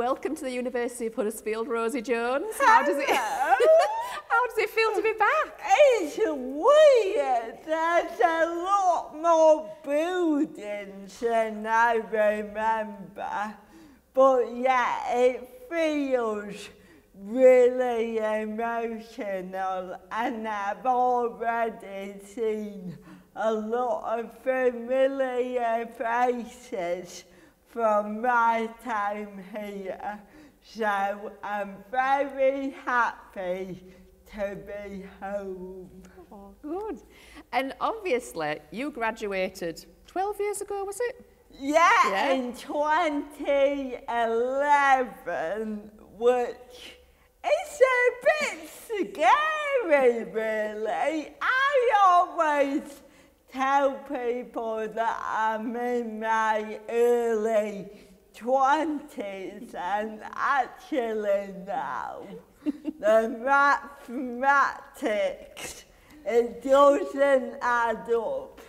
welcome to the University of Huddersfield, Rosie Jones. How does it How does it feel to be back? It's weird. There's a lot more buildings than I remember. But yeah, it feels really emotional and I've already seen a lot of familiar faces from my time here. So I'm very happy to be home. Oh, good. And obviously, you graduated 12 years ago, was it? Yeah, Yeah. in 2011, which is a bit scary, really. I always tell people that I'm in my early 20s, and actually now, the mathematics, it doesn't add up.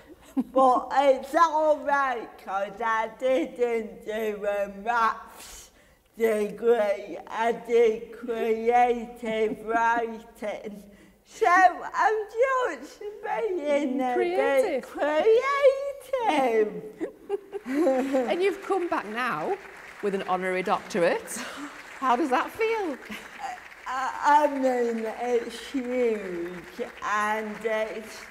But it's all right because I didn't do a maths degree. I did creative writing. So I'm just being bit creative. and you've come back now with an honorary doctorate. How does that feel? I, I mean, it's huge and it's,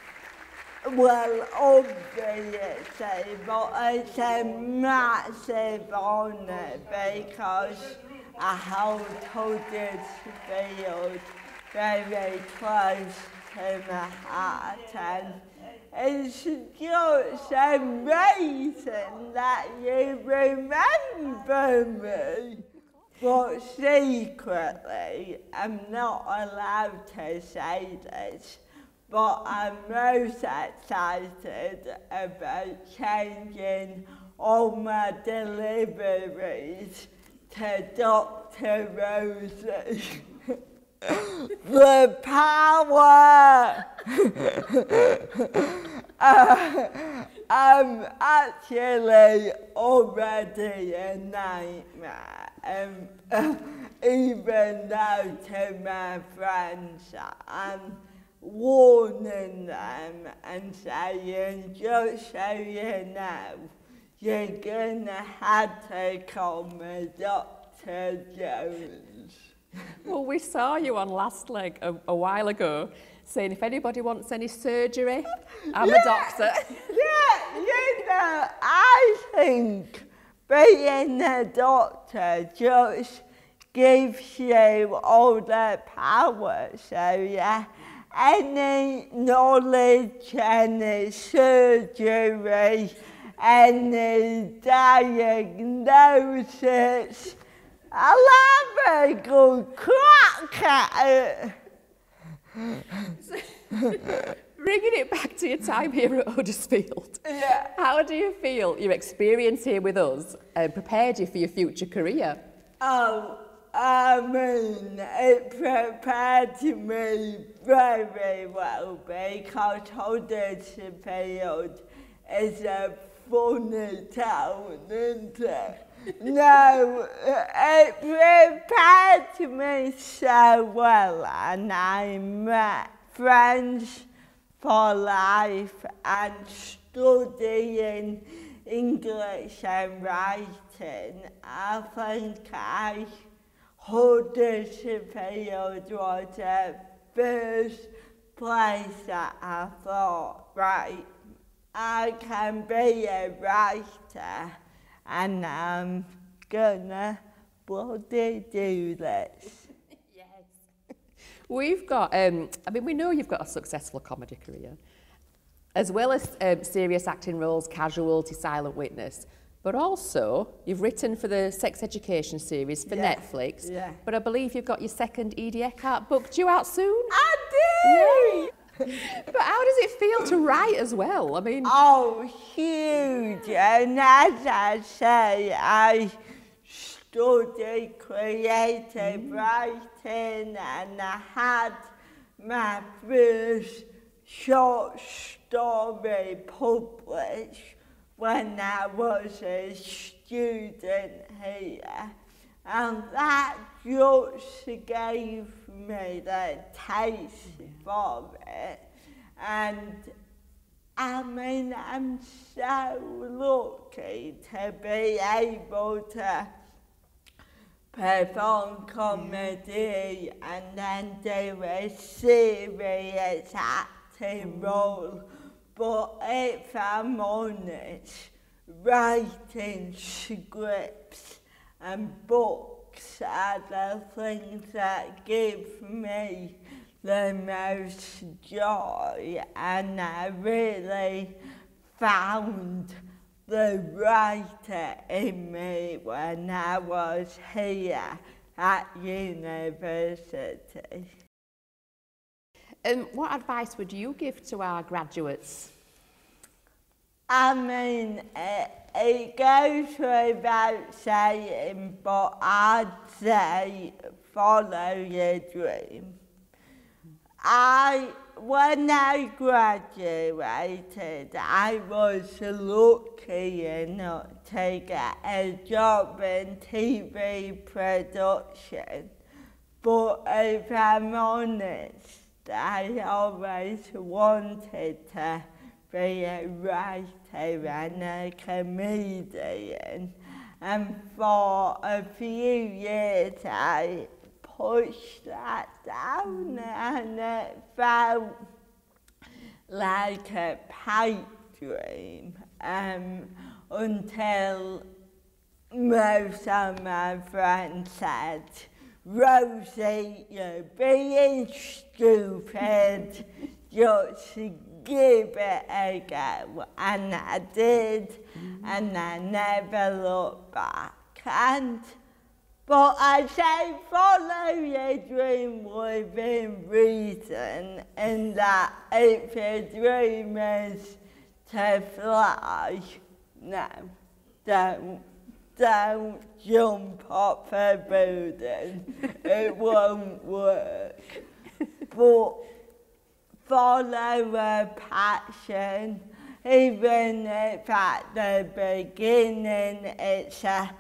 well, obviously, but it's a massive honour because I hold Huddersfield very close to my heart and it's just amazing that you remember me. But secretly, I'm not allowed to say this, but I'm most excited about changing all my deliveries to Dr. Rosie. the power! uh, I'm actually already a nightmare. Um, uh, even though to my friends I'm warning them and saying, just so you know, you're gonna have to call me Dr. Jones. Well, we saw you on Last Leg a, a while ago saying if anybody wants any surgery, I'm a doctor. Yeah, you know, I think being a doctor just gives you all the power. So, yeah, any knowledge, any surgery, any diagnosis, I'll have a good it. Bringing it back to your time here at Huddersfield, Yeah. how do you feel your experience here with us uh, prepared you for your future career? Oh, I mean, it prepared me very well because Huddersfield is a funny town, isn't it? no, it eh, eh, prepared me so well and I met friends for life and studying English and writing. I think I Huddersfield was the first place that I thought, right, I can be a writer and I'm gonna bloody do this. Yes. We've got, um, I mean, we know you've got a successful comedy career, as well as um, serious acting roles, Casualty, Silent Witness. But also, you've written for the sex education series for Yeah, Netflix. yeah. But I believe you've got your second Edie Eckhart book due out soon. I do! Does it feel to write as well? I mean, Oh, huge. And as I say, I studied creative writing and I had my first short story published when I was a student here. And that just gave me the taste for it. And I mean, I'm so lucky to be able to perform comedy and then do a serious acting mm. role. But if I'm honest, writing scripts and books are the things that give me the most joy and I really found the writer in me when I was here at university. And um, what advice would you give to our graduates? I mean, it, it goes without saying, but I'd say follow your dream. I, when I graduated, I was lucky enough to get a job in TV production. But if I'm honest, I always wanted to be a writer and a comedian. And for a few years I push that down and it felt like a pipe dream um, until most of my friends said, Rosie, you're being stupid, just give it a go. And I did, and I never looked back. And but I say follow your dream within reason in that if your dream is to fly, no, don't, don't jump off a building. it won't work. But follow a passion, even if at the beginning it's a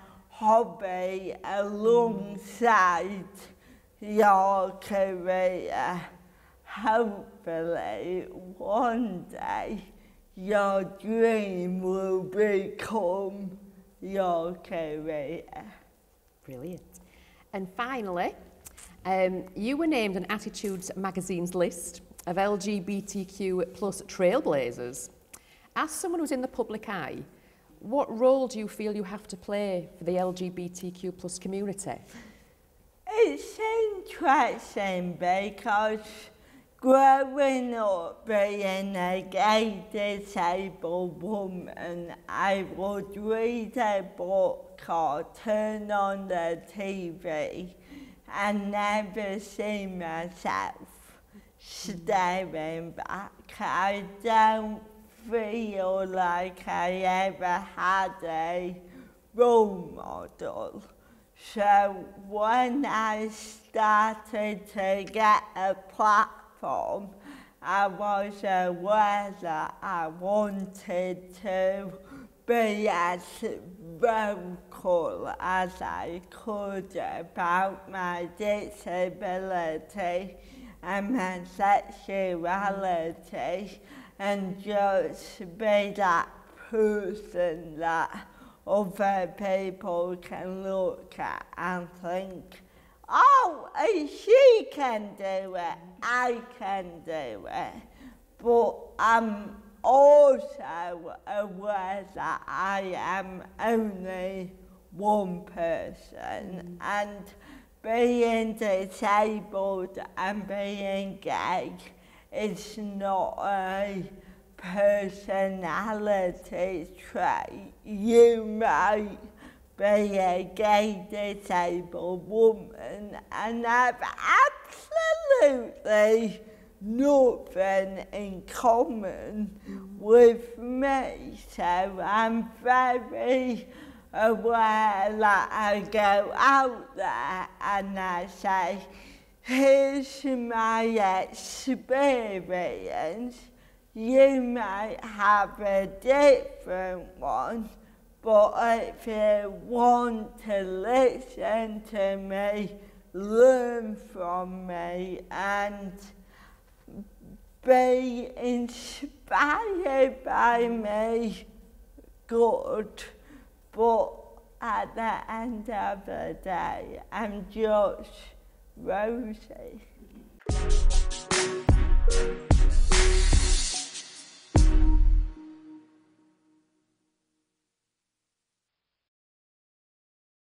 hobby alongside your career. Hopefully, one day your dream will become your career. Brilliant. And finally, um, you were named an Attitudes magazine's list of LGBTQ plus trailblazers. As someone who's in the public eye, what role do you feel you have to play for the LGBTQ plus community? It's interesting because growing up being a gay disabled woman, I would read a book or turn on the TV and never see myself staring back. I don't feel like I ever had a role model. So when I started to get a platform, I was aware that I wanted to be as vocal as I could about my disability and my sexuality and just be that person that other people can look at and think, oh, she can do it, I can do it. But I'm also aware that I am only one person mm. and being disabled and being gay it's not a personality trait. You might be a gay disabled woman and have absolutely nothing in common with me. So I'm very aware that I go out there and I say, my experience. You might have a different one, but if you want to listen to me, learn from me and be inspired by me, good. But at the end of the day, I'm just Rosie.